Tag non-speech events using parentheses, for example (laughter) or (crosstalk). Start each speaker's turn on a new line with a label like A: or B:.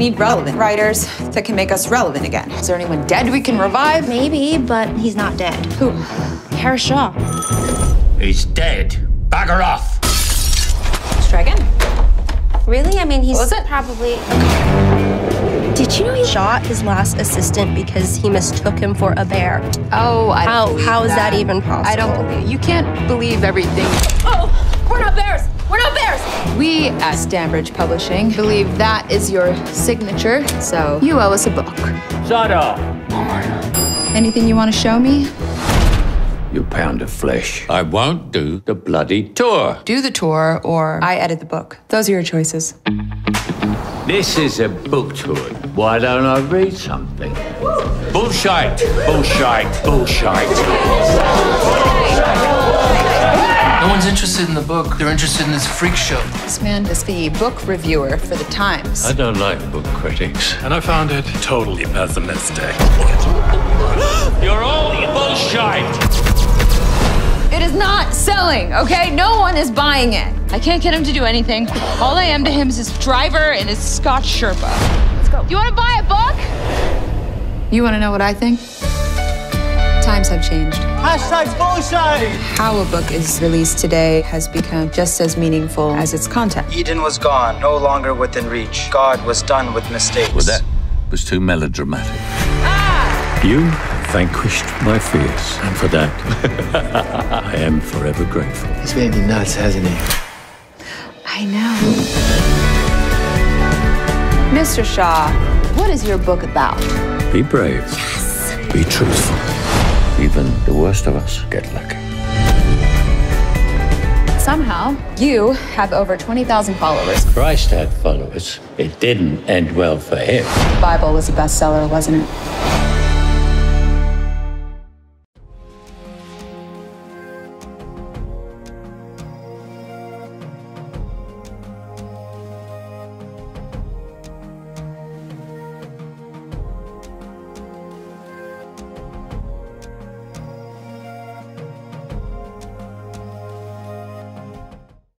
A: need relevant writers that can make us relevant again.
B: Is there anyone dead we can revive?
C: Maybe, but he's not dead.
B: Who?
C: Harris Shaw.
D: He's dead. Bagger off.
A: Let's try again.
C: Really? I mean, he's
B: What was it?
C: probably. Did you know he shot his last assistant because he mistook him for a bear?
B: Oh, I don't
C: How how is that
B: that
C: even possible?
B: I don't believe you can't believe everything.
C: Oh,
B: We at Stanbridge Publishing believe that is your signature, so you owe us a book.
D: Shut up.
B: Anything you want to show me?
D: You pound of flesh. I won't do the bloody tour.
B: Do the tour, or I edit the book. Those are your choices.
D: This is a book tour. Why don't I read something? Bullshit. Bullshit. Bullshit.
E: No one's interested in the book. They're interested in this freak show.
B: This man is the book reviewer for the Times.
D: I don't like book critics.
F: And I found it totally pessimistic. (gasps)
D: You're all bullshit.
B: It is not selling, okay? No one is buying it.
G: I can't get him to do anything. All I am to him is his driver and his Scotch Sherpa. Let's go. You want to buy a book?
B: You want to know what I think? Times have changed.
H: Hashtag bullshit!
B: How a book is released today has become just as meaningful as its content.
H: Eden was gone, no longer within reach. God was done with mistakes.
D: Well, that was too melodramatic. Ah! You vanquished my fears, and for that, (laughs) I am forever grateful.
E: He's made me nuts, hasn't he?
B: I know. Mr. Shaw, what is your book about?
D: Be brave. Yes. Be truthful. Even the worst of us get lucky.
B: Somehow, you have over 20,000 followers.
D: Christ had followers. It didn't end well for him.
B: The Bible was a bestseller, wasn't it?